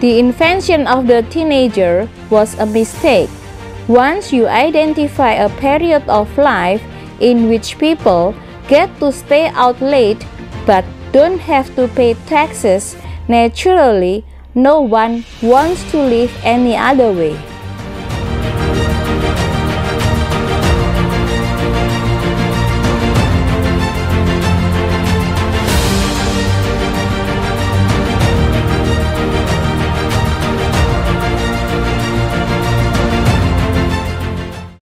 The invention of the teenager was a mistake. Once you identify a period of life in which people get to stay out late but don't have to pay taxes, naturally, no one wants to live any other way.